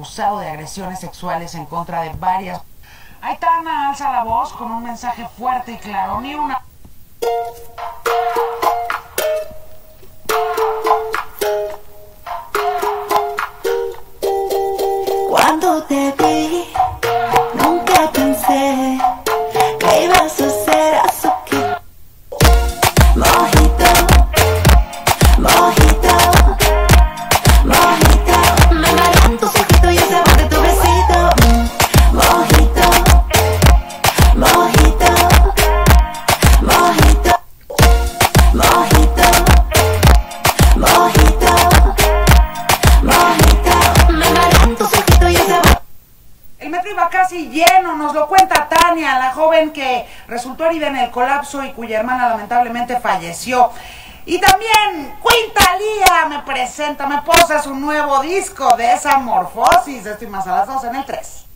acusado de agresiones sexuales en contra de varias. Aitana alza la voz con un mensaje fuerte y claro, ni una... Cuando te vi, mojito, mojito, mojito. Me marean tus ojitos y el sabor. El metro iba casi lleno, nos lo cuenta Tania, la joven que resultó herida en el colapso y cuya hermana lamentablemente falleció. Y también Quintalía me presenta, me posa su nuevo disco de esa morfosis. Estoy más a las dos en el 3.